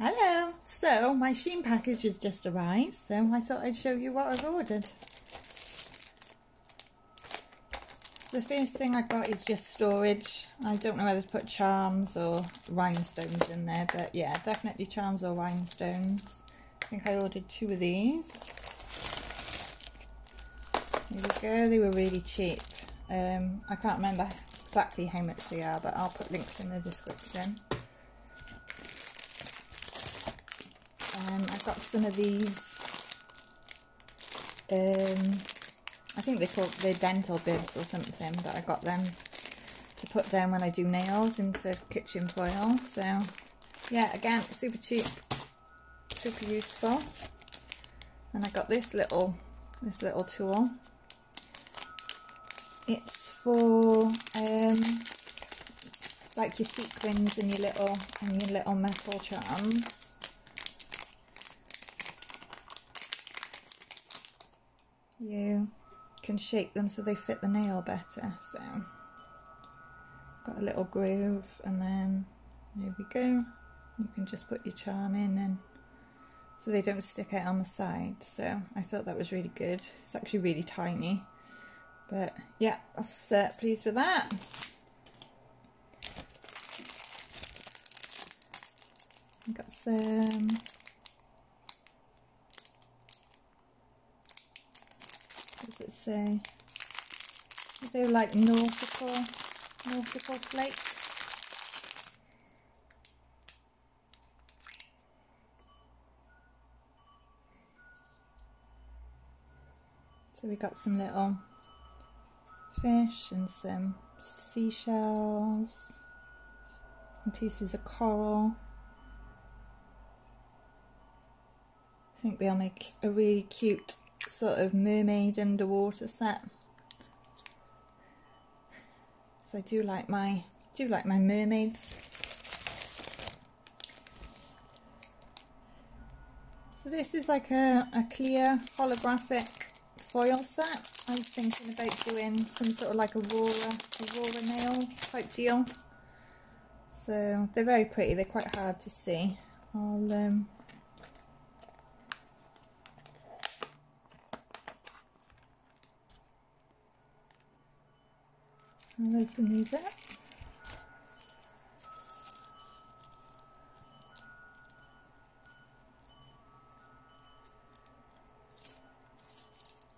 Hello! So, my Shein package has just arrived, so I thought I'd show you what I've ordered. The first thing I got is just storage. I don't know whether to put charms or rhinestones in there, but yeah, definitely charms or rhinestones. I think I ordered two of these. Here we go, they were really cheap. Um, I can't remember exactly how much they are, but I'll put links in the description. Um, I've got some of these, um, I think they're called they're dental bibs or something, but I got them to put down when I do nails into kitchen foil. So yeah, again, super cheap, super useful. And I got this little this little tool. It's for um, like your sequins and your little and your little metal charms. You can shape them so they fit the nail better. So got a little groove and then there we go. You can just put your charm in and so they don't stick out on the side. So I thought that was really good. It's actually really tiny. But yeah, I uh, pleased with that. got some say? They're like nautical, nautical flakes. So we got some little fish and some seashells and pieces of coral. I think they'll make a really cute sort of mermaid underwater set. So I do like my do like my mermaids. So this is like a, a clear holographic foil set. I was thinking about doing some sort of like aurora aurora nail type deal. So they're very pretty, they're quite hard to see. I'll um, I'll open these up.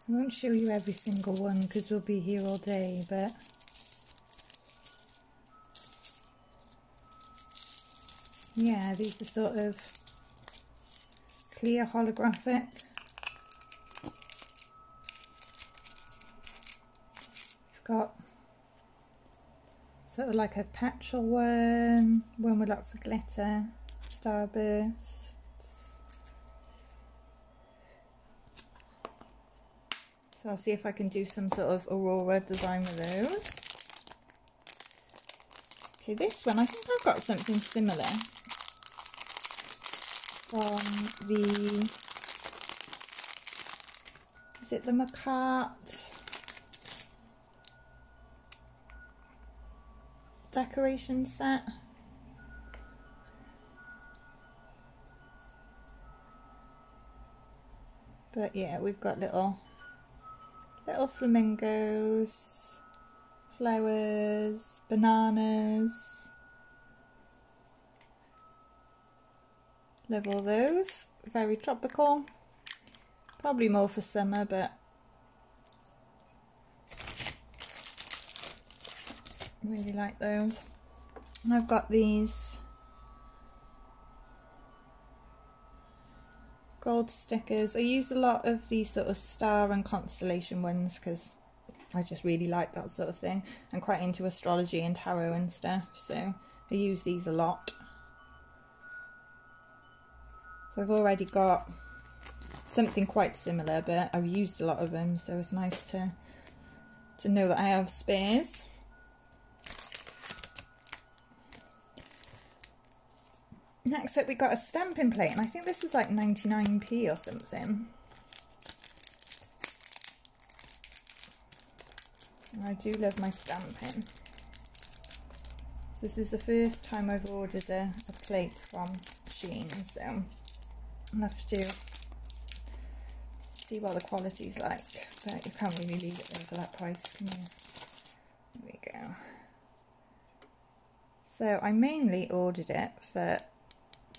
I won't show you every single one because we'll be here all day, but yeah, these are sort of clear holographic. We've got sort of like a petrol one, one with lots of glitter, starbursts. So I'll see if I can do some sort of Aurora design with those. Okay, this one, I think I've got something similar from the, is it the Macart decoration set. But yeah, we've got little little flamingos, flowers, bananas. Love all those. Very tropical. Probably more for summer, but really like those. And I've got these gold stickers. I use a lot of these sort of star and constellation ones because I just really like that sort of thing. I'm quite into astrology and tarot and stuff so I use these a lot. So I've already got something quite similar but I've used a lot of them so it's nice to to know that I have spares Next up we got a stamping plate and I think this was like 99p or something. I do love my stamping. So this is the first time I've ordered a, a plate from Shein, so I'll have to see what the quality's like. But you can't really leave it there for that price, can you? There we go. So I mainly ordered it for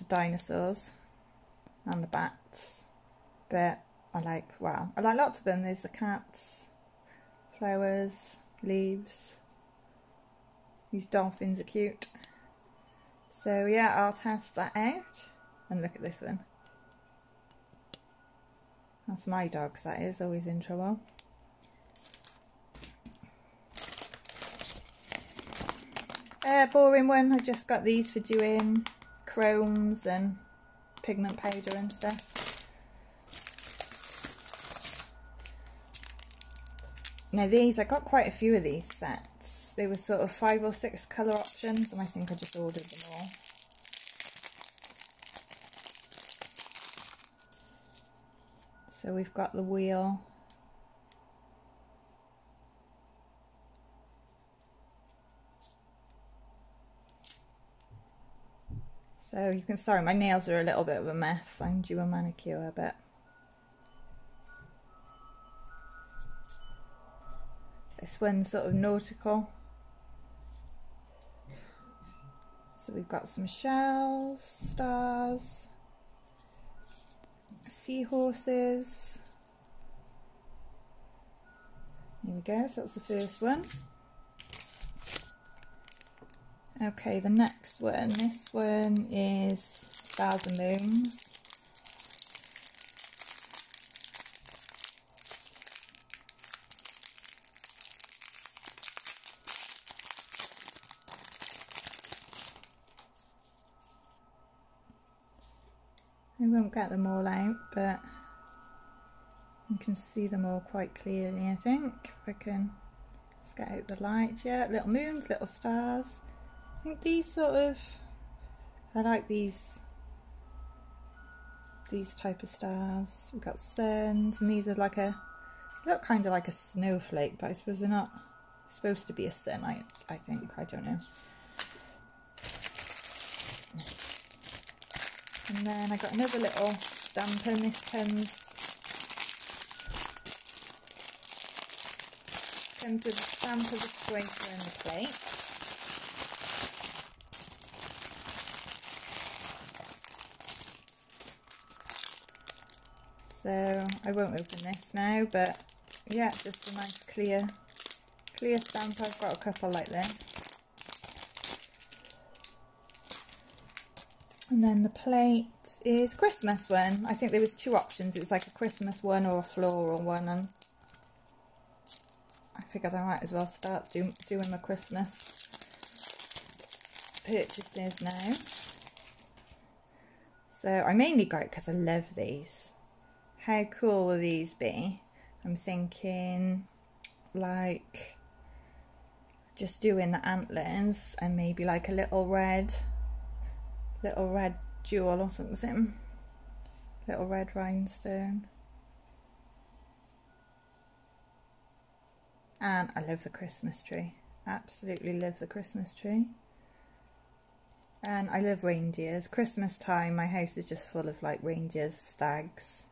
dinosaurs and the bats, but I like, wow, I like lots of them. There's the cats, flowers, leaves. These dolphins are cute. So yeah, I'll test that out. And look at this one. That's my dog's, that is, always in trouble. Uh, boring one, I just got these for doing chromes and pigment powder and stuff. Now these, I got quite a few of these sets. There were sort of five or six colour options and I think I just ordered them all. So we've got the wheel. So you can, sorry, my nails are a little bit of a mess. I'm due a manicure, but this one's sort of nautical. So we've got some shells, stars, seahorses. Here we go, so that's the first one. Okay, the next one, this one is Stars and Moons. I won't get them all out, but you can see them all quite clearly, I think. If I can just get out the light. Yeah, little moons, little stars. I think these sort of, I like these, these type of stars. We've got suns, and these are like a, look kind of like a snowflake, but I suppose they're not supposed to be a sun, I, I think. I don't know. And then I got another little stamper, this comes comes with a stamp of the and the plate. So I won't open this now, but yeah, just a nice clear clear stamp. I've got a couple like this. And then the plate is Christmas one. I think there was two options. It was like a Christmas one or a floral one. And I figured I might as well start do, doing my Christmas purchases now. So I mainly got it because I love these. How cool will these be? I'm thinking like just doing the antlers and maybe like a little red little red jewel or something. Little red rhinestone. And I love the Christmas tree. Absolutely love the Christmas tree. And I love reindeers. Christmas time, my house is just full of like reindeers, stags.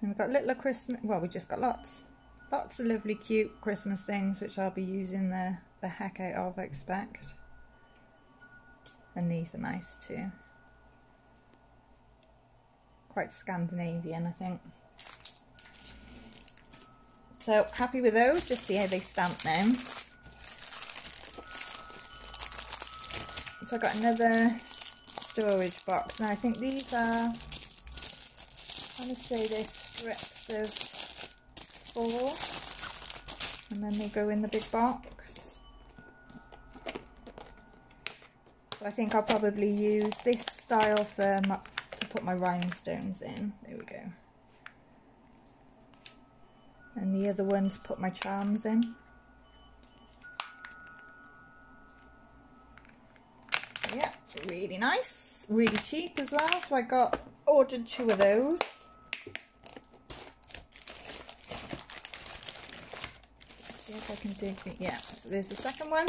And we've got little Christmas, well, we just got lots. Lots of lovely, cute Christmas things, which I'll be using the, the heck out of, I expect. And these are nice too. Quite Scandinavian, I think. So happy with those, just see how they stamp now. So I got another storage box. Now I think these are, I want to say they're strips of four. And then they go in the big box. So I think I'll probably use this style for my, to put my rhinestones in. There we go. And the other one to put my charms in. Yeah, really nice. Really cheap as well. So I got ordered two of those. See if I can dig it. Yeah, so there's the second one.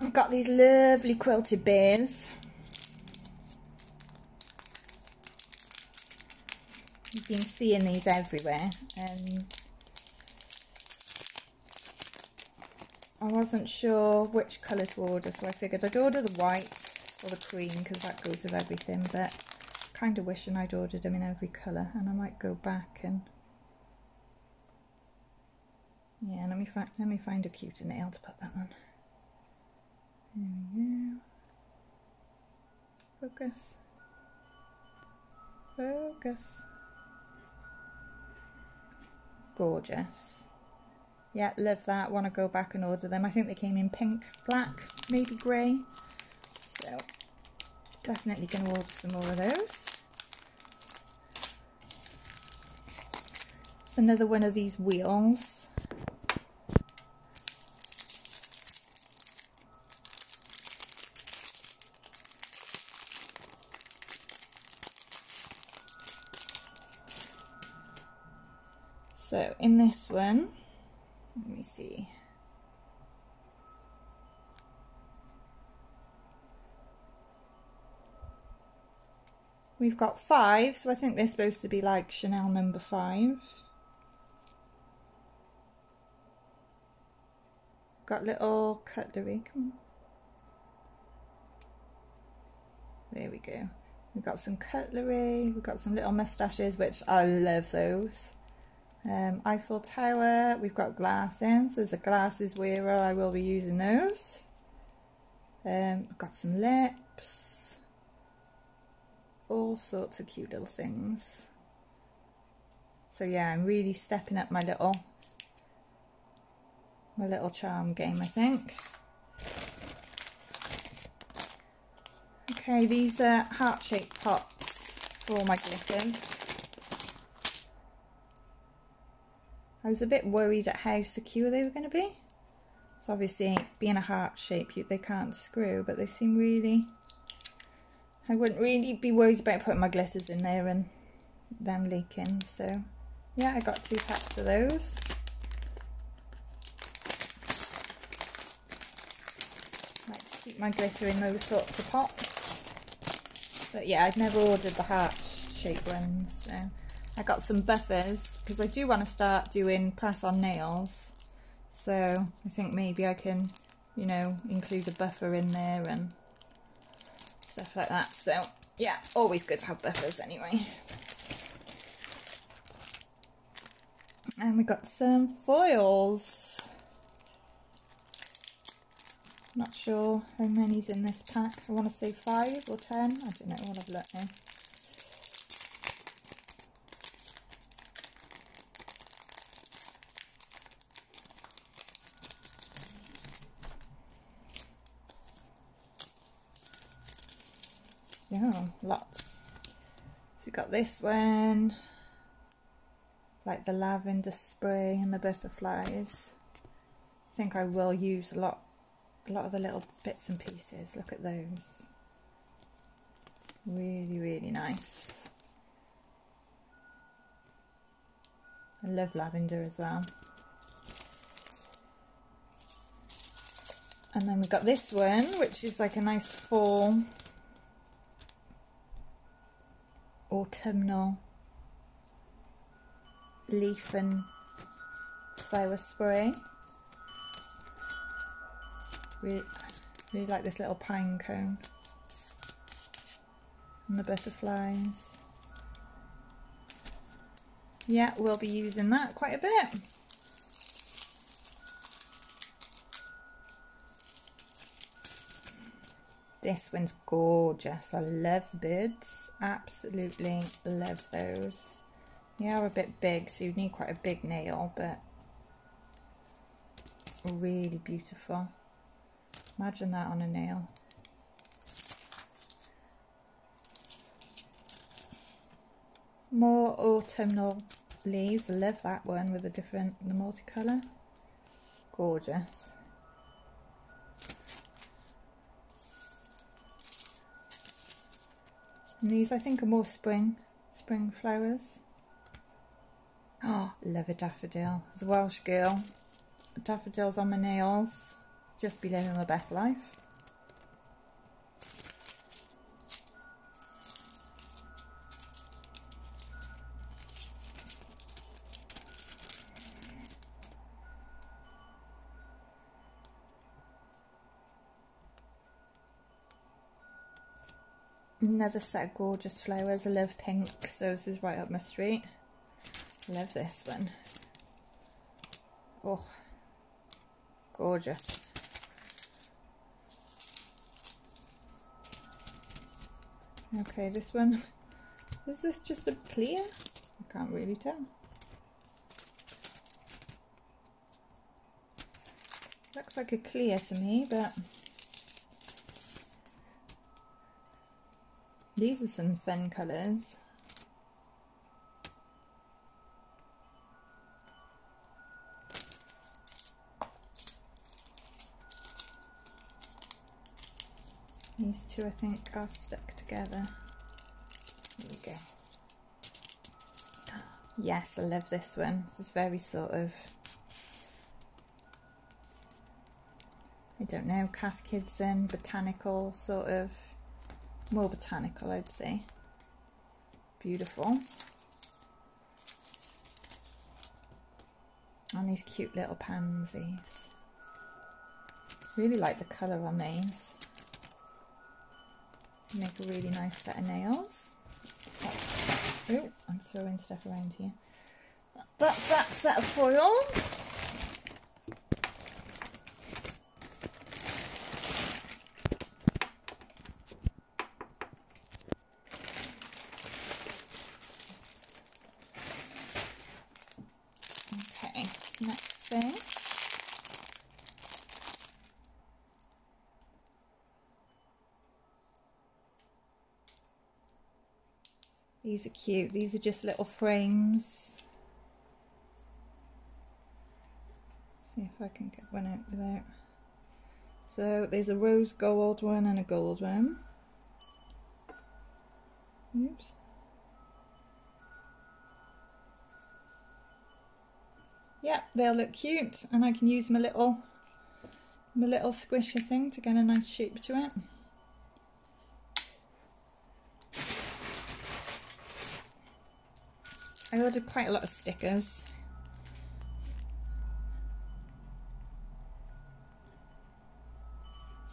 I've got these lovely quilted bears. You've been seeing these everywhere. I wasn't sure which colour to order, so I figured I'd order the white or the cream because that goes with everything, but kind of wishing I'd ordered them in every colour, and I might go back and yeah, let me find let me find a cuter nail to put that on. There we go. Focus. Focus. Gorgeous. Yeah, love that. Want to go back and order them. I think they came in pink, black, maybe grey. So, definitely going to order some more of those. It's another one of these wheels. So in this one, let me see. We've got five, so I think they're supposed to be like Chanel number five. Got little cutlery. There we go. We've got some cutlery, we've got some little moustaches, which I love those. Um, Eiffel Tower, we've got glass so there's a glasses wearer, I will be using those. Um, I've got some lips, all sorts of cute little things. So yeah, I'm really stepping up my little, my little charm game, I think. Okay, these are heart-shaped pots for my glitters. I was a bit worried at how secure they were going to be. So obviously, being a heart shape, they can't screw, but they seem really... I wouldn't really be worried about putting my glitters in there and them leaking. So, yeah, I got two packs of those. I like to keep my glitter in those sorts of pots. But yeah, I've never ordered the heart shape ones, so... I got some buffers because I do want to start doing press on nails. So I think maybe I can, you know, include a buffer in there and stuff like that. So yeah, always good to have buffers anyway. And we got some foils. Not sure how many's in this pack. I want to say five or ten. I don't know. I'll have a look now. Yeah, lots. So we've got this one, like the lavender spray and the butterflies. I think I will use a lot, a lot of the little bits and pieces. Look at those. Really, really nice. I love lavender as well. And then we've got this one, which is like a nice fall autumnal leaf and flower spray. Really, really like this little pine cone and the butterflies. Yeah, we'll be using that quite a bit. This one's gorgeous. I love the birds. Absolutely love those. They are a bit big, so you need quite a big nail, but really beautiful. Imagine that on a nail. More autumnal leaves. I love that one with the different, the multicolour. Gorgeous. And these I think are more spring, spring flowers. Oh, love a daffodil. As a Welsh girl, daffodils on my nails just be living the best life. Another set of gorgeous flowers. I love pink, so this is right up my street. Love this one. Oh, gorgeous. Okay, this one, is this just a clear? I can't really tell. Looks like a clear to me, but these are some fun colours. These two I think are stuck together. There we go. Yes, I love this one. This is very sort of, I don't know, Cath Kidston, botanical, sort of, more botanical I'd say. Beautiful. And these cute little pansies. Really like the colour on these make a really nice set of nails. oh, I'm throwing stuff around here. That's that set of foils. Okay, next thing. These are cute. These are just little frames. See if I can get one out without. So there's a rose gold one and a gold one. Oops. Yeah, they'll look cute and I can use my little my little squisher thing to get a nice shape to it. I ordered quite a lot of stickers.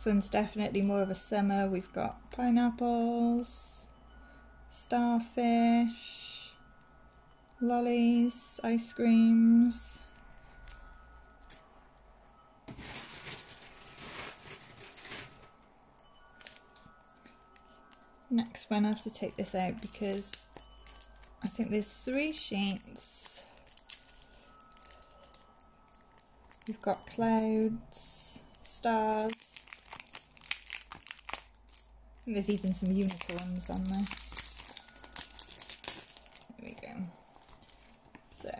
One's definitely more of a summer. We've got pineapples, starfish, lollies, ice creams. Next one I have to take this out because I think there's three sheets. We've got clouds, stars. there's even some unicorns on there. There we go. So,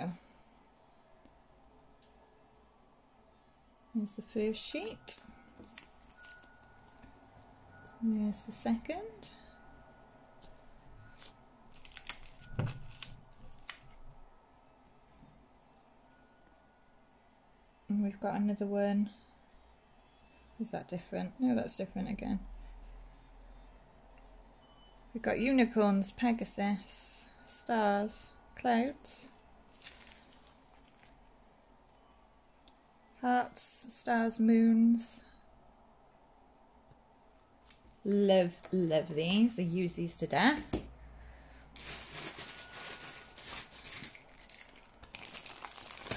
here's the first sheet. There's the second. We've got another one. Is that different? No, that's different again. We've got unicorns, Pegasus, stars, clouds, hearts, stars, moons. Love, love these. I use these to death.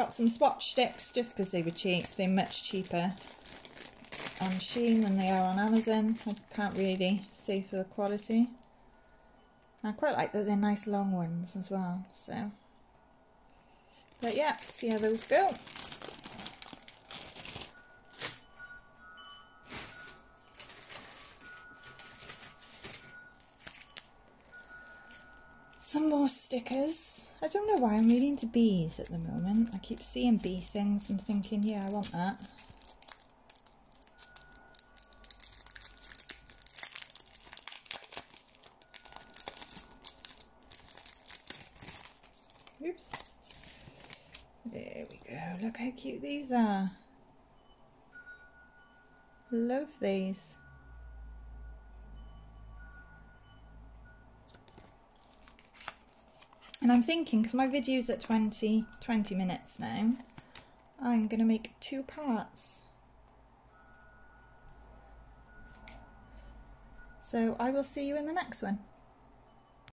Got some swatch sticks just because they were cheap. They're much cheaper on Shein than they are on Amazon. I can't really see for the quality. I quite like that they're nice long ones as well. So, But yeah, see how those go. Some more stickers. I don't know why I'm really into bees at the moment. I keep seeing bee things. I'm thinking, yeah, I want that. Oops. There we go. Look how cute these are. Love these. And I'm thinking, because my video's at 20, 20 minutes now, I'm going to make two parts. So I will see you in the next one.